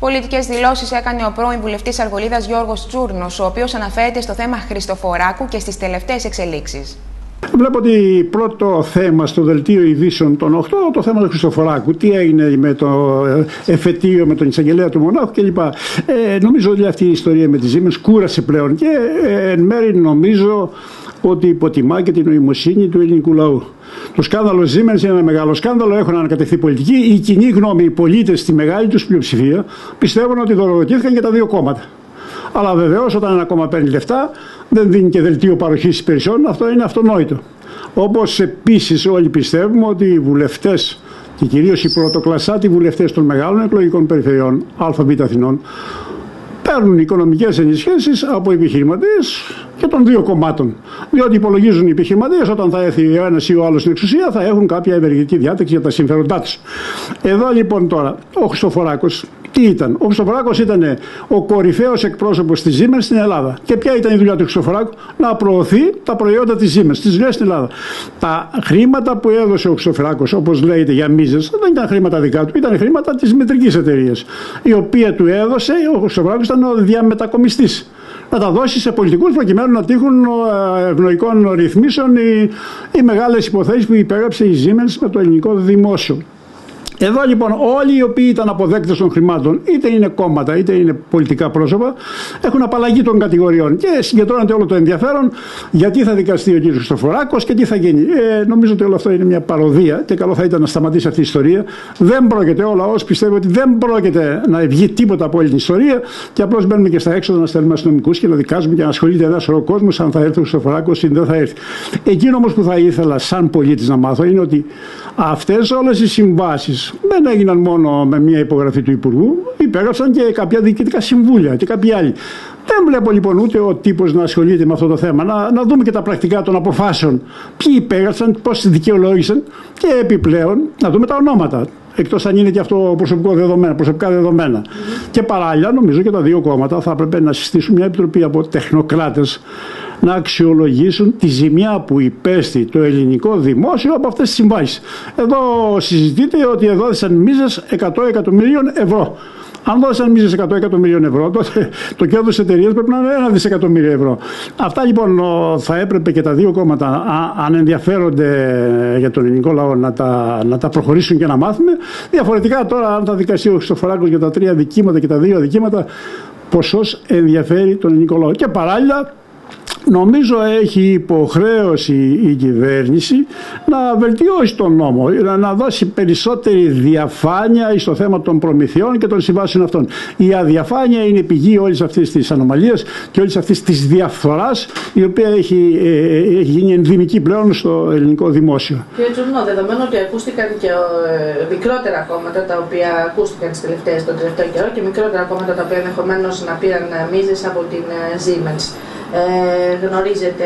Πολιτικές δηλώσεις έκανε ο πρώην βουλευτής Αργολίδας Γιώργος Τσούρνος, ο οποίος αναφέρεται στο θέμα Χριστοφοράκου και στις τελευταίες εξελίξεις. Βλέπω ότι πρώτο θέμα στο δελτίο ειδήσεων των 8 το θέμα του Χριστοφοράκου. Τι έγινε με το εφετείο, με τον εισαγγελέα του Μονάχου κλπ. Ε, νομίζω ότι αυτή η ιστορία με τη Siemens κούρασε πλέον και ε, εν μέρει νομίζω ότι υποτιμά και την νοημοσύνη του ελληνικού λαού. Το σκάνδαλο Siemens είναι ένα μεγάλο σκάνδαλο. Έχουν ανακατευθεί πολιτική. Η κοινή γνώμη, οι πολίτες στη μεγάλη τους πλειοψηφία πιστεύουν ότι δωροδοτήθηκαν και τα δύο κόμματα. Αλλά βεβαίως όταν ένα κόμμα παίρνει λεφτά δεν δίνει και δελτίο παροχής υπηρεσιών. Αυτό είναι αυτονόητο. Όπως επίσης όλοι πιστεύουμε ότι οι βουλευτές και κυρίως οι πρωτοκλασσάτοι βουλευτές των μεγάλων εκλογικών περιφερειών ΑΒ Αθηνών παίρνουν οικονομικές ενισχύσεις από επιχειρηματίες και των δύο κομμάτων. Διότι υπολογίζουν οι επιχειρηματίες όταν θα έρθει ο ένας ή ο άλλος στην εξουσία θα έχουν κάποια ευεργετική διάταξη για τα συμφέροντά τους. Εδώ λοιπόν τώρα ο Χριστοφοράκος τι ήταν; Ο Χριστοφοράκος ήταν ο κορυφαίος εκπρόσωπος της Siemens στην Ελλάδα. Και ποια ήταν η δουλειά του Χριστοφοράκου, να προωθεί τα προϊόντα της Siemens, τις δουλειές στην Ελλάδα. Τα χρήματα που έδωσε ο Χριστοφοράκος, όπως λέγεται για μίζες, δεν ήταν χρήματα δικά του, ήταν χρήματα της μητρική εταιρείας. Η οποία του έδωσε, ο Χριστοφοράκος ήταν ο διαμετακομιστής να τα δώσει σε πολιτικούς προκειμένου να τύχουν ε, ευνοϊκών ρυθμίσεων οι, οι μεγάλες υποθέσεις που υπέγραψε η Siemens με το ελληνικό δημόσιο. Εδώ λοιπόν όλοι οι οποίοι ήταν αποδέκτες των χρημάτων, είτε είναι κόμματα είτε είναι πολιτικά πρόσωπα, έχουν απαλλαγή των κατηγοριών και συγκεντρώνεται όλο το ενδιαφέρον γιατί θα δικαστεί ο κ. Χριστοφοράκος και τι θα γίνει. Ε, νομίζω ότι όλο αυτό είναι μια παροδία και καλό θα ήταν να σταματήσει αυτή η ιστορία. Δεν πρόκειται, ο λαός πιστεύει ότι δεν πρόκειται να βγει τίποτα από όλη την ιστορία και απλώς μπαίνουμε και στα έξοδα να στέλνουμε αστυνομικούς και να δικάζουμε και να ασχολείται ένας σωρό κόσμος αν θα έρθει ο Χριστοφοράκος ή δεν θα έρθει. Εκείνο όμως που θα ήθελα σαν πολίτης να μάθω είναι ότι αυτές όλες οι συμβάσεις δεν έγιναν μόνο με μια υπογραφή του Υπουργού, υπέγραψαν και κάποια διοικητικά συμβούλια και κάποιοι άλλοι. Δεν βλέπω λοιπόν ούτε ο τύπος να ασχολείται με αυτό το θέμα. Να, να δούμε και τα πρακτικά των αποφάσεων. Ποιοι υπέγραψαν, πώς δικαιολόγησαν και επιπλέον να δούμε τα ονόματα. Εκτός αν είναι και αυτό προσωπικό δεδομένα, προσωπικά δεδομένα. Και παράλληλα, νομίζω και τα δύο κόμματα θα έπρεπε να συστήσουν μια επιτροπή από τεχνοκράτες να αξιολογήσουν τη ζημιά που υπέστη το ελληνικό δημόσιο από αυτές τις συμβάσεις. Εδώ συζητείται ότι δόθησαν μίζες 100 εκατομμυρίων ευρώ. Αν δώσαν μίζες 100 εκατομμυρίων ευρώ, τότε το κέρδος της εταιρείας πρέπει να είναι ένα δισεκατομμύριο ευρώ. Αυτά λοιπόν θα έπρεπε και τα δύο κόμματα, αν ενδιαφέρονται για τον ελληνικό λαό, να τα, να τα προχωρήσουν και να μάθουμε. Διαφορετικά τώρα, αν θα δικαστεί ο Χριστοφοράκο για τα τρία δικήματα και τα δύο δικήματα, ποσός ενδιαφέρει τον ελληνικό λαό. Και παράλληλα, Νομίζω έχει υποχρέωση η κυβέρνηση να βελτιώσει τον νόμο, να δώσει περισσότερη διαφάνεια στο θέμα των προμηθειών και των συμβάσεων αυτών. Η αδιαφάνεια είναι πηγή όλης αυτής της ανομαλίας και όλης αυτής της διαφθοράς, η οποία έχει, ε, έχει γίνει ενδυμική πλέον στο ελληνικό δημόσιο. Κύριε Τζουρνό, δεδομένου ότι ακούστηκαν και ε, μικρότερα κόμματα τα οποία ακούστηκαν τις τελευταίες, τον τελευταίο καιρό και μικρότερα κόμματα τα οποία ενδεχομένως να πήραν μίζες από την ε, Siemens ε, γνωρίζετε.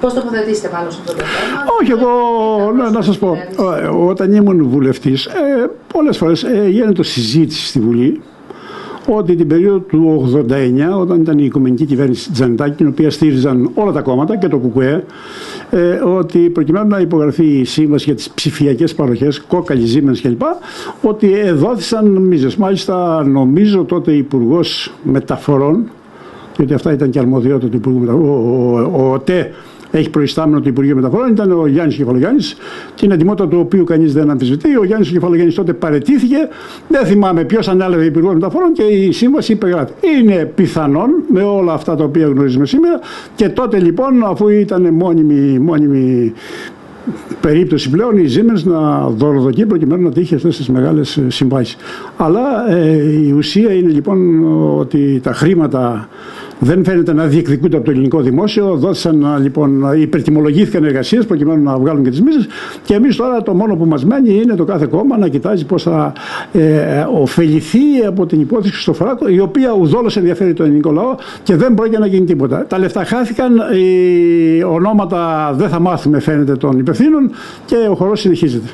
Πώς τοποθετήσετε μάλλον σε αυτό το θέμα; Όχι, εγώ να, να σας πω. Ε, όταν ήμουν βουλευτής, ε, πολλές φορές ε, γίνεται συζήτηση στη Βουλή ότι την περίοδο του 89, όταν ήταν η οικουμενική κυβέρνηση Τζανιτάκη, την οποία στήριζαν όλα τα κόμματα και το ΚΚΕ, ε, ότι προκειμένου να υπογραφεί η σύμβαση για τις ψηφιακές παροχές, κόκαλη, ζήμενε κλπ., ότι δόθησαν μίζες. Μάλιστα, νομίζω τότε υπουργός Μεταφορών, γιατί αυτά ήταν και αρμοδιότητα του Υπουργού Μεταφορών. Ο, ο, ο, ΟΤΕ έχει προϊστάμενο του Υπουργείου Μεταφορών, ήταν ο Γιάννης Κεφαλογιάννης, την ετοιμότητα του οποίου κανείς δεν αμφισβητεί. Ο Γιάννης Κεφαλογιάννης τότε παρετήθηκε. Δεν θυμάμαι ποιος ανέλαβε Υπουργό Μεταφορών και η σύμβαση υπεγράφει. Είναι πιθανόν με όλα αυτά τα οποία γνωρίζουμε σήμερα και τότε λοιπόν, αφού ήταν μόνιμη, μόνιμη περίπτωση πλέον η Siemens να δωροδοκεί προκειμένου να τύχει αυτές τις μεγάλες συμβάσεις. Αλλά ε, η ουσία είναι λοιπόν ότι τα χρήματα δεν φαίνεται να διεκδικούνται από το ελληνικό δημόσιο. Δόθησαν λοιπόν, υπερτιμολογήθηκαν εργασίες προκειμένου να βγάλουν και τις μίζε. Και εμείς τώρα το μόνο που μας μένει είναι το κάθε κόμμα να κοιτάζει πώς θα ε, ωφεληθεί από την υπόθεση στο Φράκο, η οποία ουδόλως ενδιαφέρει το ελληνικό λαό και δεν πρόκειται να γίνει τίποτα. Τα λεφτά χάθηκαν, οι ονόματα δεν θα μάθουμε φαίνεται των υπευθύνων και ο χορός συνεχίζεται.